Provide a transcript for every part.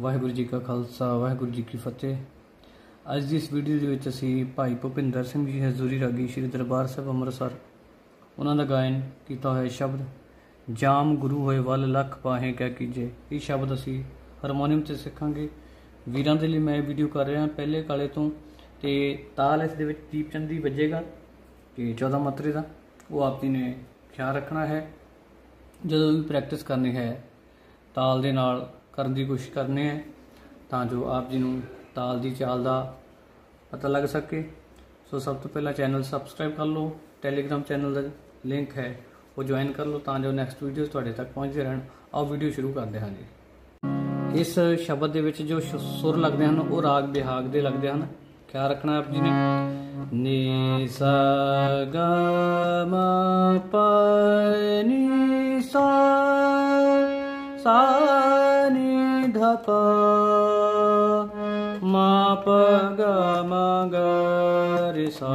ਵਾਹਿਗੁਰੂ ਜੀ ਕਾ ਖਾਲਸਾ, ਵਾਹਿਗੁਰੂ ਜੀ ਕੀ ਫਤਿਹ। ਅੱਜ ਦੀ ਇਸ ਵੀਡੀਓ ਦੇ ਵਿੱਚ ਅਸੀਂ ਭਾਈ ਭੁਪਿੰਦਰ ਸਿੰਘ ਜੀ ਹਜ਼ੂਰੀ ਰਾਗੀ ਸ਼੍ਰੀ ਦਰਬਾਰ ਸਾਹਿਬ ਅੰਮ੍ਰਿਤਸਰ। ਉਹਨਾਂ ਦਾ ਗਾਇਨ ਕੀਤਾ ਹੋਇਆ ਸ਼ਬਦ, ਜਾਮ ਗੁਰੂ ਹੋਏ ਵੱਲ ਲੱਖ ਪਾਹੇ ਕਹਿ ਕੀਜੇ। ਇਹ ਸ਼ਬਦ ਅਸੀਂ ਹਾਰਮੋਨੀਅਮ ਤੇ ਸਿੱਖਾਂਗੇ। ਵੀਰਾਂ ਦੇ ਲਈ ਮੈਂ ਵੀਡੀਓ ਕਰ ਰਿਹਾ, ਪਹਿਲੇ ਕਾਲੇ ਤੋਂ। ਤੇ ਤਾਲ ਇਸ ਦੇ ਵਿੱਚ ਦੀਪ ਚੰਦੀ ਵੱਜੇਗਾ ਤੇ 14 ਮਤਰੇ ਦਾ। ਉਹ ਆਪ ਜੀ ਨੇ ਖਿਆਲ ਰੱਖਣਾ ਹੈ। ਜਦੋਂ ਵੀ ਪ੍ਰੈਕਟਿਸ ਕਰਨੀ ਹੈ, ਤਾਲ ਦੇ ਨਾਲ ਕਰਨ ਦੀ ਕੋਸ਼ਿਸ਼ ਕਰਨੀ ਹੈ ਤਾਂ ਜੋ ਆਪ ਜੀ ਨੂੰ ਤਾਲ ਦੀ ਚਾਲ ਦਾ ਪਤਾ ਲੱਗ ਸਕੇ। ਸੋ ਸਭ ਤੋਂ ਪਹਿਲਾਂ ਚੈਨਲ ਸਬਸਕ੍ਰਾਈਬ ਕਰ ਲਓ। ਟੈਲੀਗ੍ਰਾਮ ਚੈਨਲ ਦਾ ਲਿੰਕ ਹੈ, ਉਹ ਜੁਆਇਨ ਕਰ ਲਓ, ਤਾਂ ਜੋ ਨੈਕਸਟ ਵੀਡੀਓਜ਼ ਤੁਹਾਡੇ ਤੱਕ ਪਹੁੰਚਦੇ ਰਹਿਣ। ਆਓ ਵੀਡੀਓ ਸ਼ੁਰੂ ਕਰਦੇ ਹਾਂ ਜੀ। ਇਸ ਸ਼ਬਦ ਦੇ ਵਿੱਚ ਜੋ ਸੁਰ ਲੱਗਦੇ ਹਨ, ਉਹ ਰਾਗ ਬਿਹਾਗ ਦੇ ਲੱਗਦੇ ਹਨ। ਖਿਆਲ ਰੱਖਣਾ ਆਪ ਜੀ ਨੇ। ਨੀ ਸਾ ਗਾ ਮਾ ਪਾ ਨੀ ਸਾ ਸਾ ਨੀ ਧ ਪ ਮਾ ਪ ਗ ਮ ਗ ਰੇ ਸਾ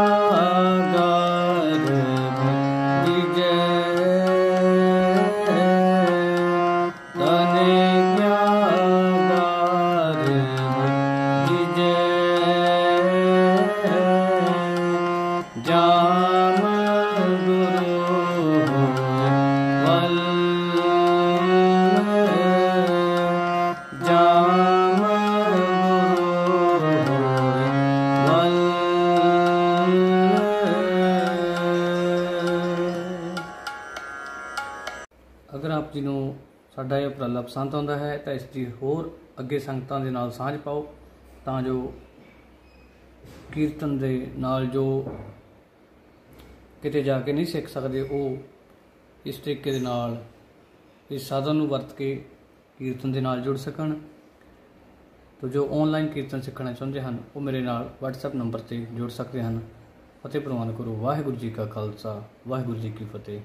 ਜਾਮ ਗੁਰੂ ਵੱਲ ਜਾਮ ਗੁਰੂ ਵੱਲ ਅਗਰ ਆਪ ਜੀ ਨੂੰ ਸਾਡਾ ਇਹ ਉਪਰਾਲਾ ਪਸੰਦ ਆਉਂਦਾ ਹੈ, ਤਾਂ ਇਸ ਦੀ ਹੋਰ ਅੱਗੇ ਸੰਗਤਾਂ ਦੇ ਨਾਲ ਸਾਂਝ ਪਾਓ, ਤਾਂ ਜੋ ਕੀਰਤਨ ਦੇ ਨਾਲ ਜੋ ਕਿਤੇ ਜਾ ਕੇ ਨਹੀਂ ਸਿੱਖ ਸਕਦੇ ਉਹ ਇਸ ਤਰੀਕੇ ਦੇ ਨਾਲ, ਇਸ ਸਾਧਨ ਨੂੰ ਵਰਤ ਕੇ ਕੀਰਤਨ ਦੇ ਨਾਲ ਜੁੜ ਸਕਣ। ਤੋ ਜੋ ਆਨਲਾਈਨ ਕੀਰਤਨ ਸਿੱਖਣਾ ਚਾਹੁੰਦੇ ਹਨ, ਉਹ ਮੇਰੇ ਨਾਲ WhatsApp ਨੰਬਰ ਤੇ ਜੁੜ ਸਕਦੇ ਹਨ। ਅਤੇ ਪ੍ਰਵਾਨ ਕਰੋ, ਵਾਹਿਗੁਰੂ ਜੀ ਕਾ ਖਾਲਸਾ, ਵਾਹਿਗੁਰੂ ਜੀ ਕੀ ਫਤਿਹ।